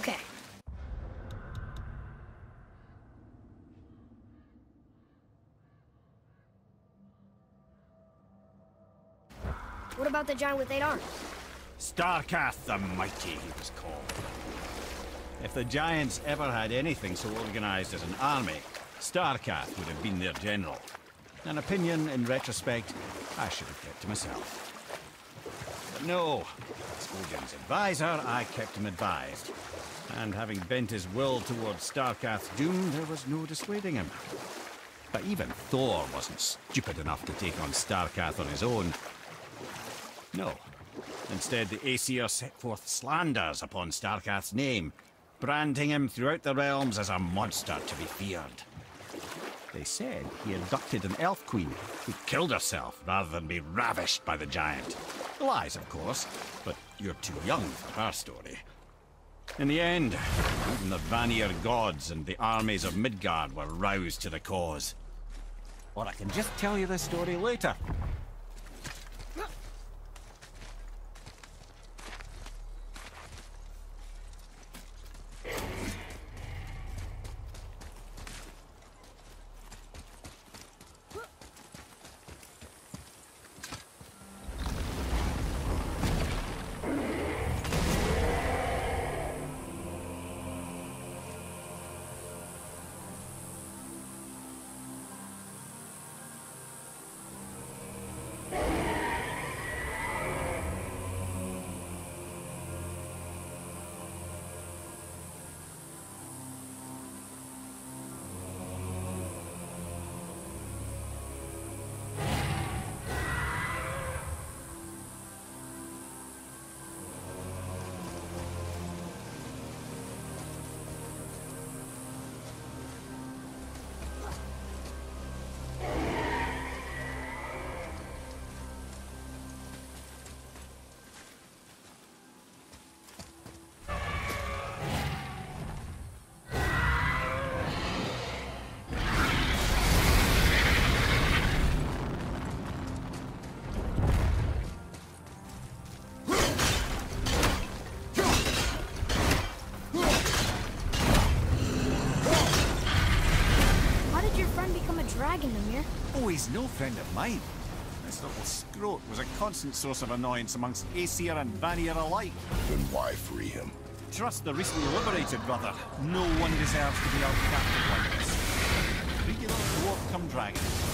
Okay. What about the giant with eight arms? Starkath the Mighty, he was called. If the Giants ever had anything so organized as an army, Starkath would have been their general. An opinion, in retrospect, I should have kept to myself. But no, as Odin's advisor, I kept him advised. And having bent his will towards Starkath's doom, there was no dissuading him. But even Thor wasn't stupid enough to take on Starkath on his own. No. Instead, the Aesir set forth slanders upon Starkath's name, branding him throughout the realms as a monster to be feared. They said he abducted an elf queen who killed herself rather than be ravished by the giant. Lies, of course, but you're too young for her story. In the end, even the Vanir gods and the armies of Midgard were roused to the cause. Or I can just tell you the story later. Oh, he's no friend of mine. This little scrote was a constant source of annoyance amongst Aesir and Vanir alike. Then why free him? Trust the recently liberated brother. No one deserves to be outcasted like this. Regular dwarf come dragon.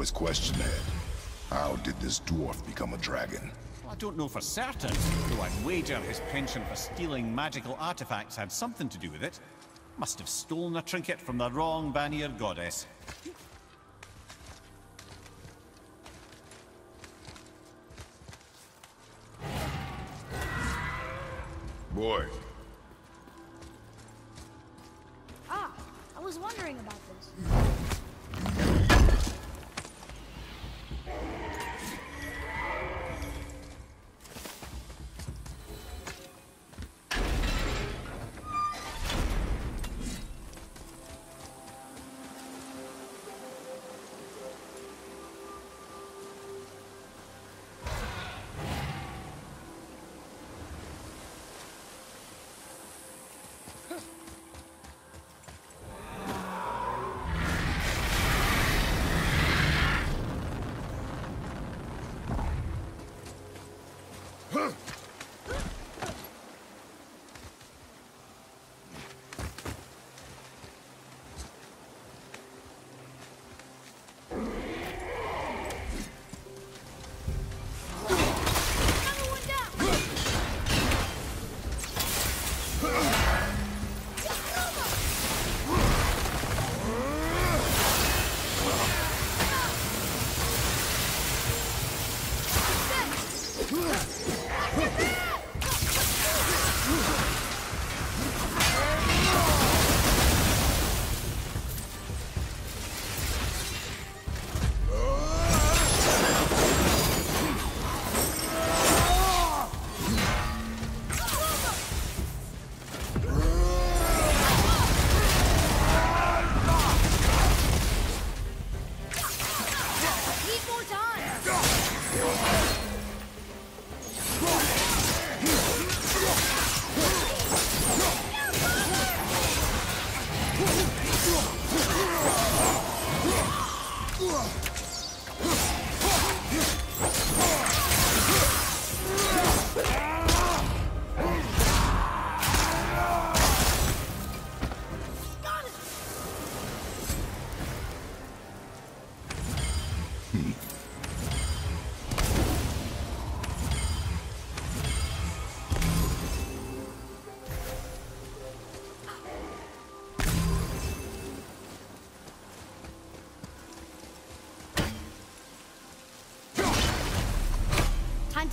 Answered the question, Ed. How did this dwarf become a dragon? I don't know for certain, though I'd wager his penchant for stealing magical artifacts had something to do with it. Must have stolen a trinket from the wrong Vanir goddess. Boy, Ah, I was wondering about this.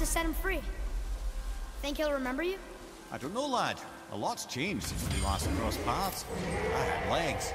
Set him free. Think he'll remember you? I don't know, lad. A lot's changed since we last crossed paths. I had legs.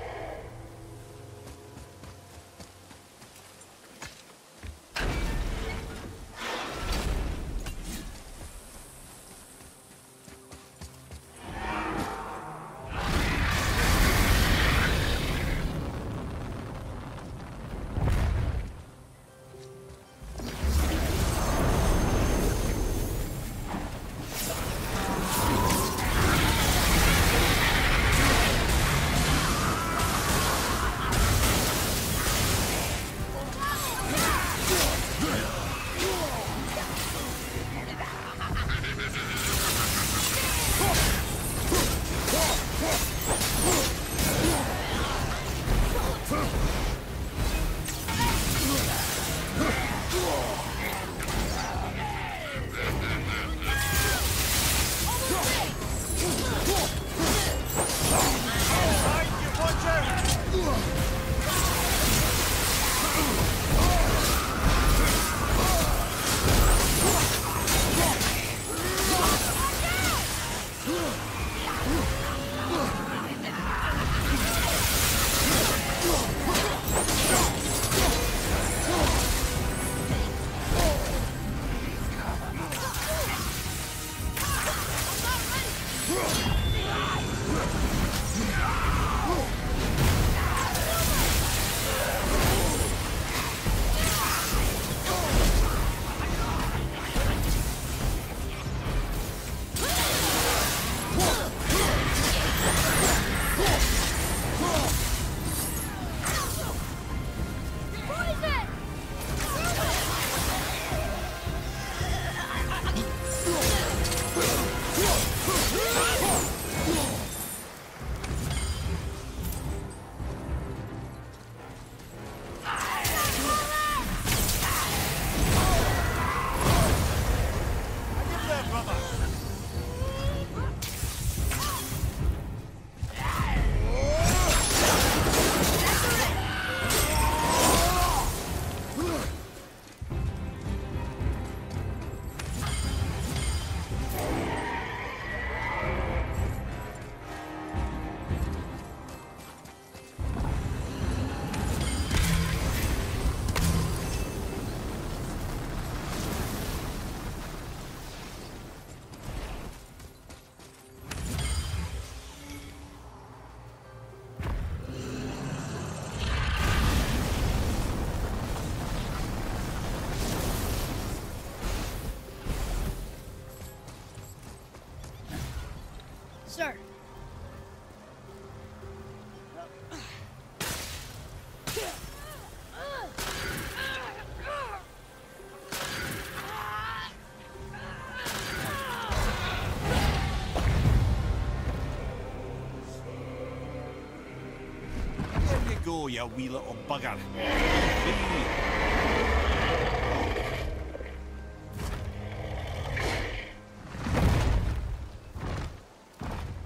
Go, you wee bugger.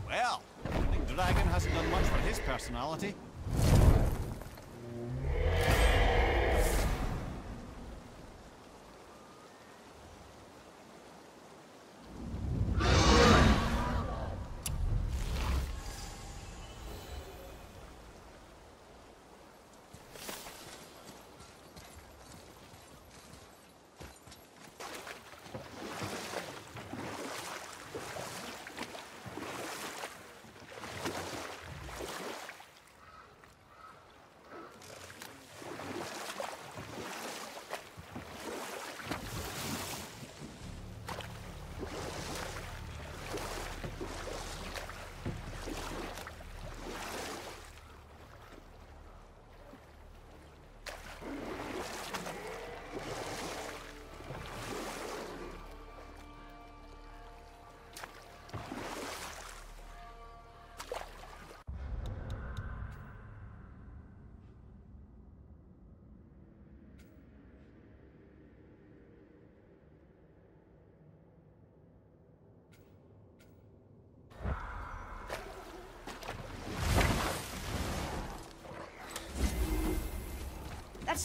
Well, I think Dragon hasn't done much for his personality.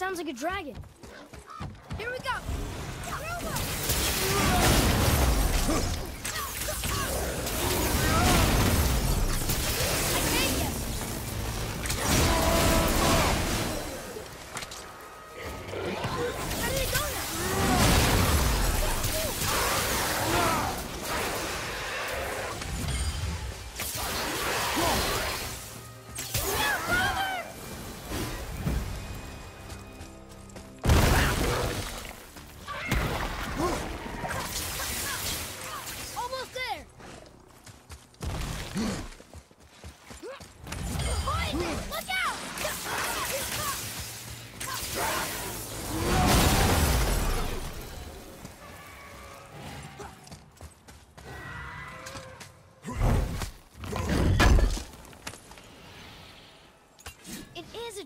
Sounds like a dragon. Here we go! Grover!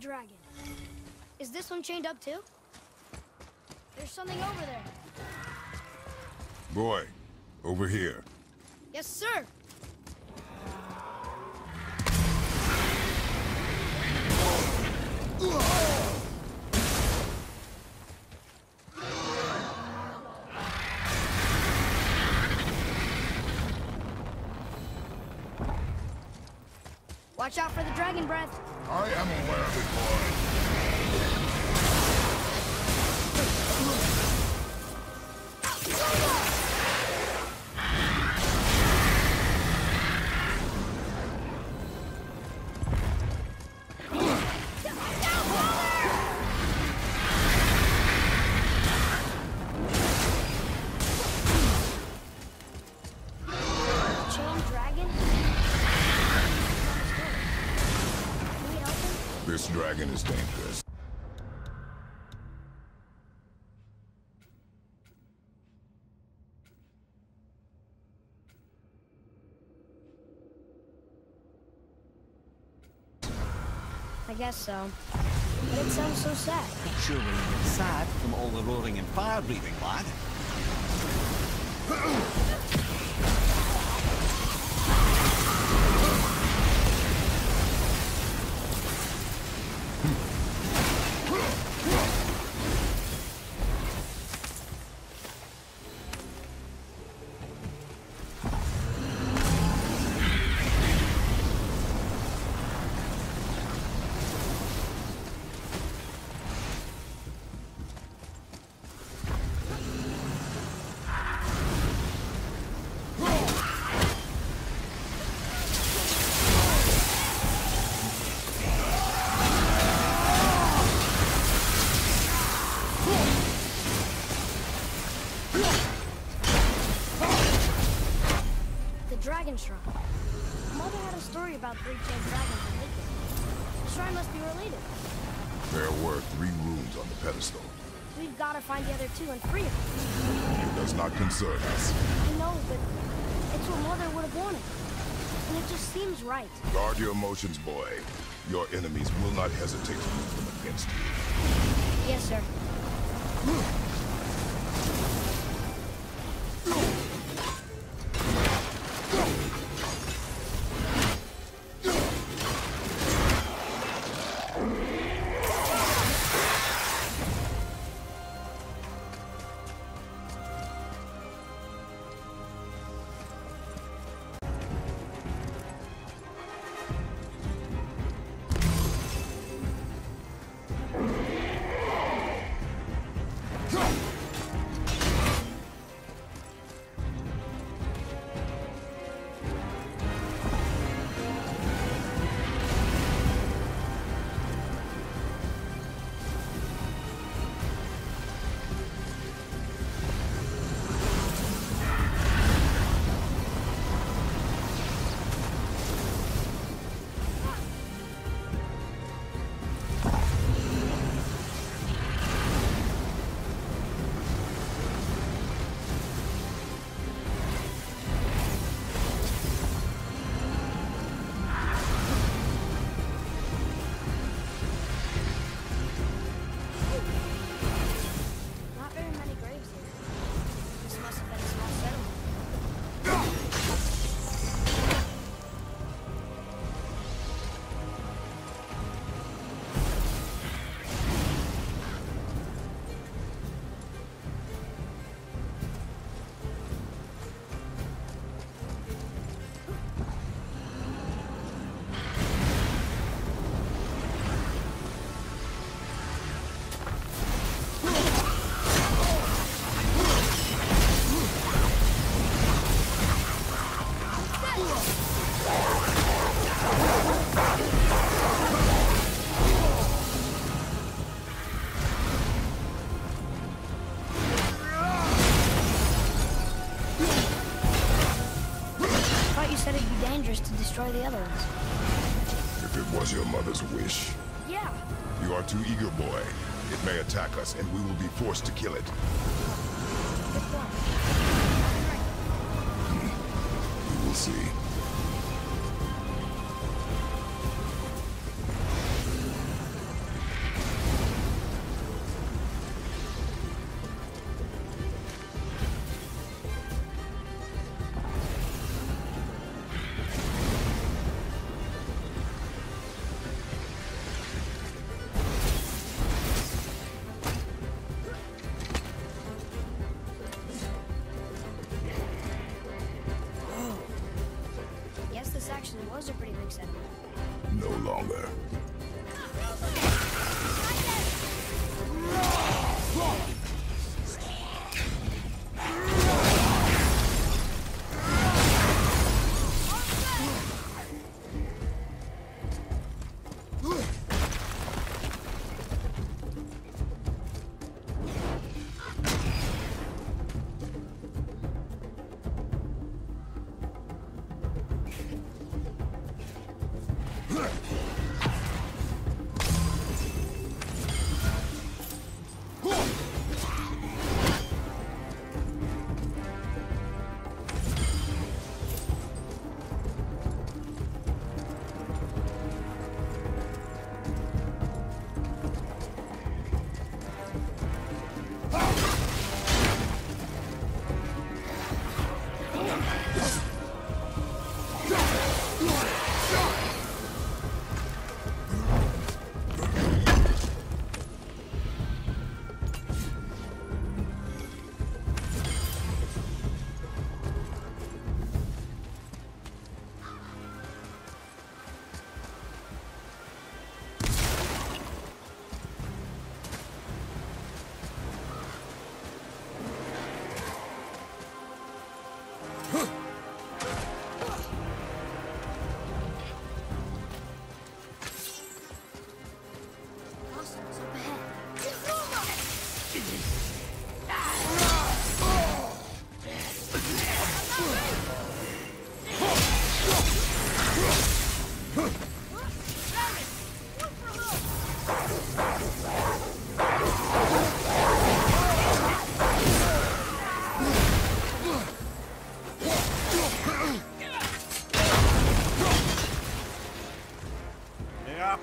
Dragon. Is this one chained up too? There's something over there. Boy, over here. Yes, sir. Watch out for the dragon breath. I am aware of it, boy. Dragon is dangerous. I guess so. But it sounds so sad. Surely you're sad from all the roaring and fire breathing, lad. shrine must be related. There were three runes on the pedestal. We've got to find the other two and free them. It does not concern us. I know, but it's what Mother would have wanted. And it just seems right. Guard your emotions, boy. Your enemies will not hesitate to use them against you. Yes, sir. Go! Said it'd be dangerous to destroy the other ones. If it was your mother's wish. Yeah. You are too eager, boy. It may attack us, and we will be forced to kill it. Good point. You will see.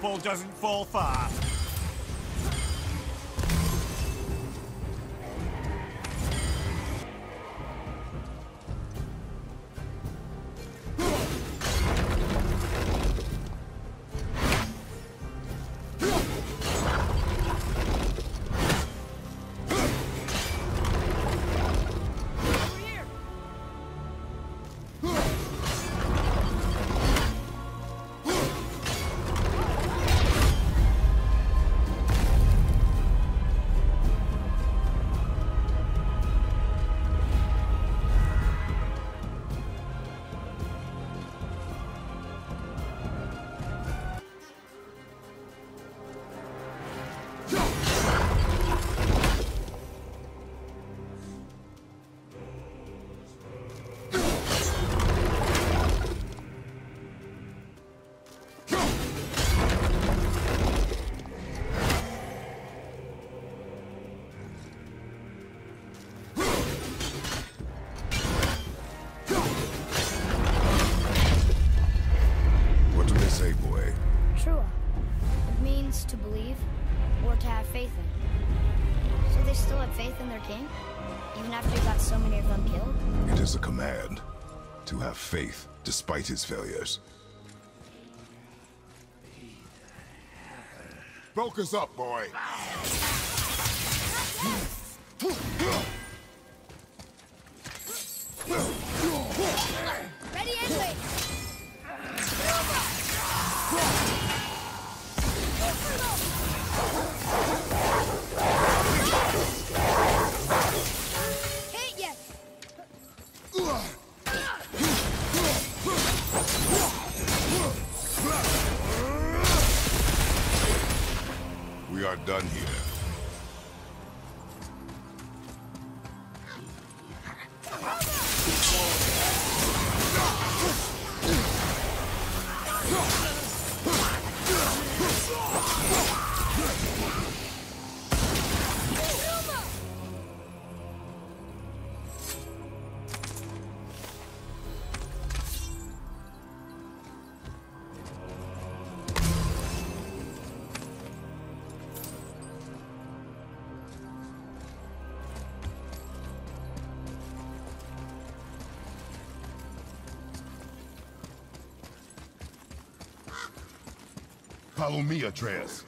Apple doesn't fall far. Have faith in. So they still had faith in their king? Even after he got so many of them killed? It is a command. To have faith, despite his failures. Focus up, boy! Ready anyway! Hit we are done here. Follow me, Atreus.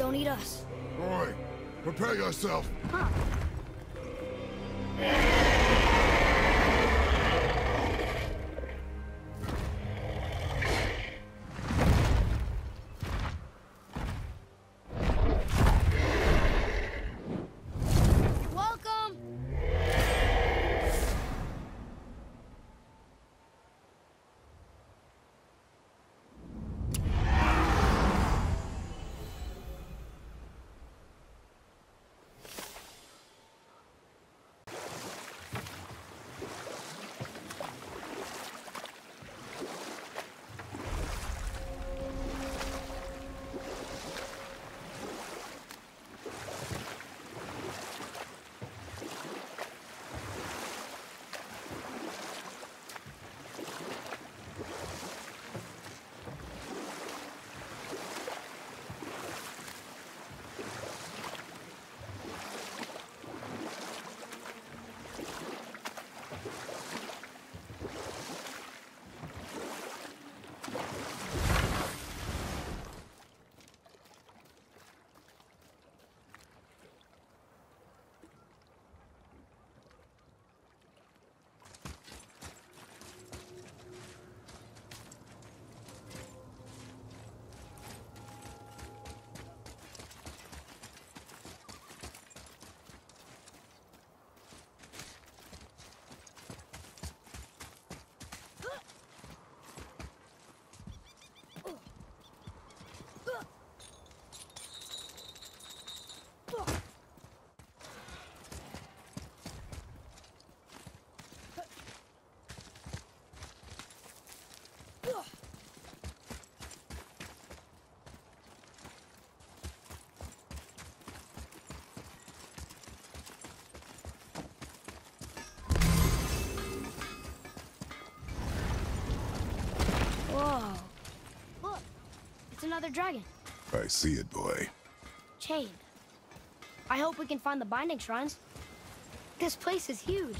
Don't eat us. Boy, prepare yourself. Another dragon. I see it, boy. Chain. I hope we can find the binding shrines. This place is huge.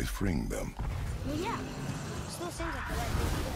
always freeing them. Yeah, still seems like the right thing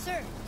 sir.